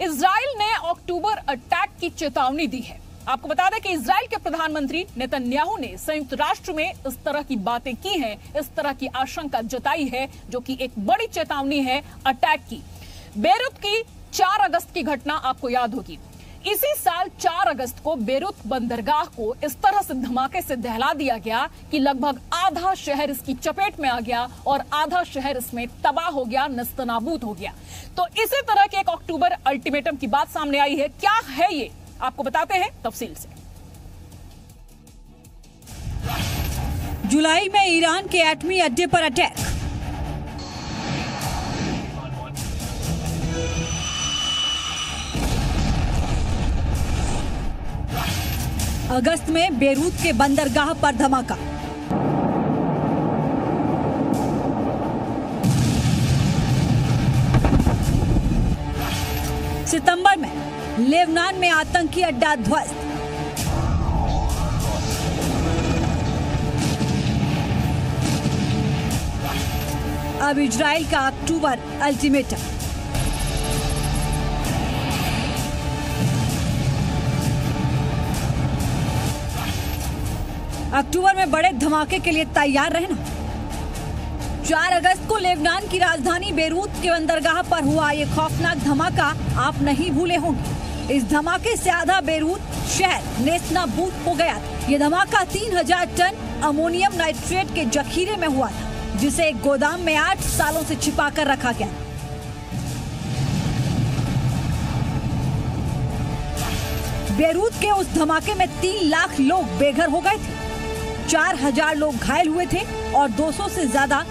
Israel ने अक्टूबर attack की चेतावनी दी है। आपको बता दें कि इसराइल के प्रधानमंत्री नेतन्याहू ने संयुक्त राष्ट्र में इस तरह की बातें की हैं, इस तरह की आशंका जताई है, जो कि एक बड़ी चेतावनी है अटैक की। बेरुत की 4 अगस्त की घटना आपको याद होगी। इसी साल 4 अगस्त को बेरुत बंदरगाह को इस तरह से धमाके से दहला दिया गया कि लगभग आधा शहर इसकी चपेट में आ गया और आधा शहर इसमें तबाह हो गया, नस्तनाबूद हो गया। तो इसी तरह के एक अक्टूबर अल्टीमेटम की बात सामने आई है। क्या है ये? आपको बताते हैं तफसील से। जुलाई में ईरान के एटमी अड्डे पर अटैक। अगस्त में बेरूत के बंदरगाह पर धमाका। सितंबर में लेबनान में आतंकी अड्डा ध्वस्त। अब इजराइल का अक्टूबर अल्टीमेटम। अक्टूबर में बड़े धमाके के लिए तैयार रहना चार अगस्त को लेबनान की राजधानी बेरूत के बंदरगाह पर हुआ ये खौफनाक धमाका आप नहीं भूले होंगे। इस धमाके से आधा बेरूत शहर नेस्तनाबूद हो गया ये धमाका 3000 टन अमोनियम नाइट्रेट के जखीरे में हुआ था, जिसे एक गोदाम में आठ सालों से छिपा कर रखा गया। बेरूत के उस धमाके में तीन लाख लोग बेघर हो गए थे। चार हज़ार लोग घायल हुए थे और 200 से ज़्यादा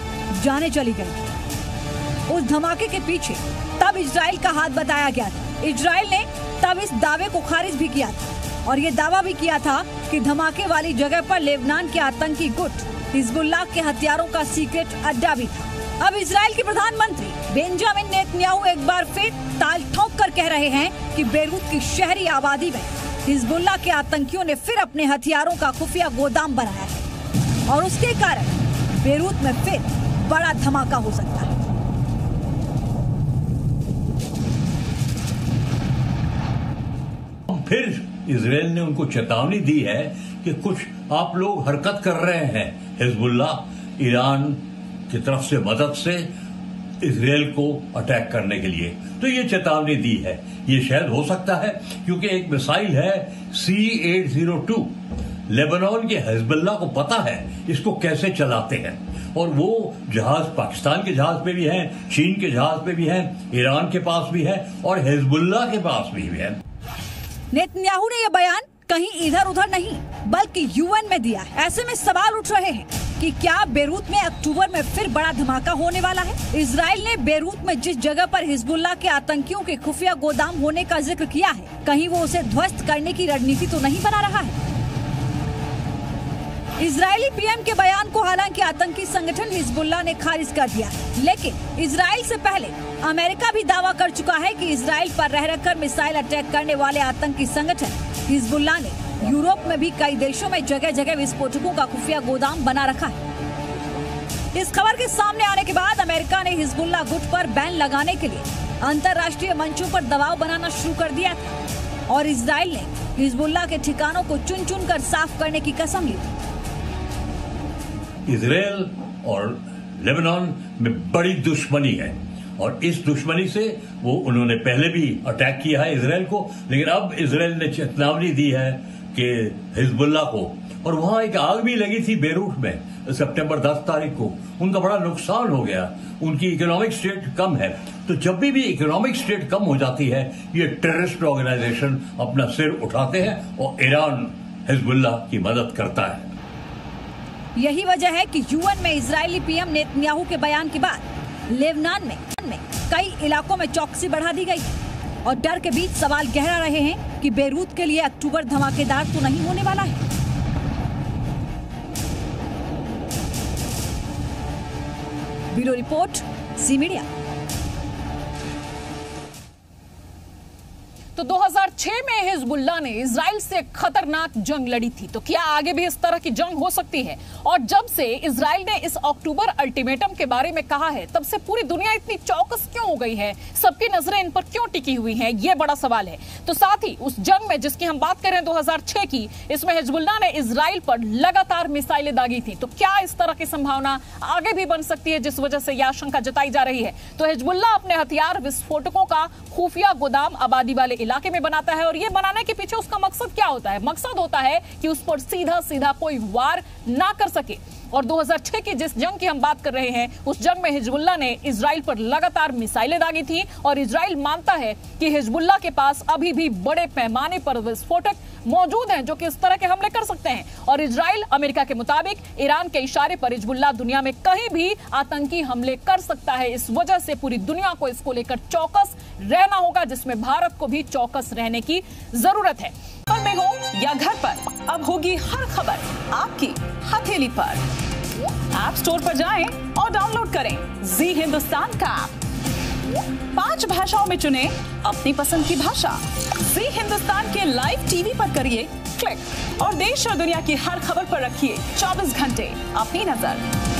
जाने चली गई। उस धमाके के पीछे तब इसराइल का हाथ बताया गया था। इसराइल ने तब इस दावे को खारिज भी किया था और ये दावा भी किया था कि धमाके वाली जगह पर लेबनान के आतंकी गुट हिजबुल्लाह के हथियारों का सीक्रेट अड्डा भी था। अब इसराइल के प्रधानमंत्री बेंजामिन नेतन्याहू एक बार फिर ताल ठोक कर कह रहे हैं कि बेरूत की शहरी आबादी में हिजबुल्लाह के आतंकियों ने फिर अपने हथियारों का खुफिया गोदाम बनाया है। और उसके कारण बेरूत में फिर बड़ा धमाका हो सकता है। फिर इसराइल ने उनको चेतावनी दी है कि कुछ आप लोग हरकत कर रहे हैं। हिजबुल्ला ईरान की तरफ़ से, मदद से इसराइल को अटैक करने के लिए। तो ये चेतावनी दी है। ये शायद हो सकता है, क्योंकि एक मिसाइल है C eight zero two Lebanon के हिजबुल्ला को पता है इसको कैसे चलाते हैं। और वो जहाज़ पाकिस्तान के जहाज़ पे भी है, चीन के जहाज़ पे भी है, ईरान के पास भी है और हिजबुल्ला के पास भी है। नेतन्याहू ने यह बयान कहीं इधर उधर नहीं, बल्कि यूएन में दिया ऐसे में सवाल उठ रहे हैं कि क्या बेरूत में अक्टूबर में फिर बड़ा धमाका होने वाला है? इसराइल ने बेरूत में जिस जगह पर हिजबुल्ला के आतंकियों के खुफिया गोदाम होने का ज़िक्र किया है, कहीं वो उसे ध्वस्त करने की रणनीति तो नहीं बना रहा है। इजरायली पीएम के बयान को हालाँकि आतंकी संगठन हिजबुल्ला ने खारिज कर दिया लेकिन इसराइल से पहले अमेरिका भी दावा कर चुका है कि इसराइल पर रह रहकर मिसाइल अटैक करने वाले आतंकी संगठन हिजबुल्ला ने यूरोप में भी कई देशों में जगह जगह विस्फोटकों का खुफिया गोदाम बना रखा है। इस खबर के सामने आने के बाद अमेरिका ने हिजबुल्ला गुट पर बैन लगाने के लिए अंतर्राष्ट्रीय मंचों पर दबाव बनाना शुरू कर दिया था और इसराइल ने हिजबुल्ला के ठिकानों को चुन चुन कर साफ़ करने की कसम ली। इसराइल और लेबनान में बड़ी दुश्मनी है और इस दुश्मनी से वो उन्होंने पहले भी अटैक किया है इसराइल को, लेकिन अब इसराइल ने चेतावनी दी है कि हिजबुल्ला को। और वहाँ एक आग भी लगी थी बेरूट में, सितंबर 10 तारीख को। उनका बड़ा नुकसान हो गया। उनकी इकोनॉमिक स्टेट कम है। तो जब भी भी इकोनॉमिक स्टेट कम हो जाती है, ये टेररिस्ट ऑर्गेनाइजेशन अपना सिर उठाते हैं और ईरान हिजबुल्ला की मदद करता है। यही वजह है कि यूएन में इजरायली पीएम नेतन्याहू के बयान के बाद, लेबनान में में, कई इलाकों में चौकसी बढ़ा दी गई। और डर के बीच सवाल गहरा रहे हैं कि बेरूत के लिए अक्टूबर धमाकेदार तो नहीं होने वाला है। Bureau report, C Media. तो 2006 में हिजबुल्ला ने इसराइल से खतरनाक जंग लड़ी थी। तो क्या आगे भी इस तरह की जंग हो सकती है? और जब से इसराइल ने इस अक्टूबर अल्टीमेटम के बारे में कहा है, तब से पूरी दुनिया इतनी चौकस क्यों हो गई है? सबकी नज़रें इन पर क्यों टिकी हुई हैं? ये बड़ा सवाल है। तो साथ ही उस जंग में जिसकी हम बात करें 2006 की, इसमें हिजबुल्ला ने इसराइल पर लगातार मिसाइलें दागी थी। तो क्या इस तरह की संभावना आगे भी बन सकती है, जिस वजह से यह आशंका जताई जा रही है? तो हिजबुल्ला अपने हथियार विस्फोटकों का खुफिया गोदाम आबादी वाले इलाके में बनाता है और ये बनाने के पीछे उसका मकसद क्या होता है? मकसद होता है कि उस पर सीधा सीधा कोई वार ना कर सके। और 2006 की जिस जंग की हम बात कर रहे हैं, उस जंग में हिजबुल्ला ने इसराइल पर लगातार मिसाइलें दागी थी और इसराइल मानता है कि हिजबुल्ला के पास अभी भी बड़े पैमाने पर विस्फोटक मौजूद हैं जो कि इस तरह के हमले कर सकते हैं। और इसराइल अमेरिका के मुताबिक ईरान के इशारे पर हिजबुल्ला दुनिया में कहीं भी आतंकी हमले कर सकता है। इस वजह से पूरी दुनिया को इसको लेकर चौकस रहना होगा, जिसमें भारत को भी चौकस रहने की ज़रूरत है। में हो या घर पर, अब होगी हर खबर आपकी हथेली पर। ऐप स्टोर पर जाएँ और डाउनलोड करें जी हिंदुस्तान का ऐप पाँच भाषाओं में चुने अपनी पसंद की भाषा। जी हिंदुस्तान के लाइव टीवी पर करिए क्लिक और देश और दुनिया की हर खबर पर रखिए 24 घंटे अपनी नज़र।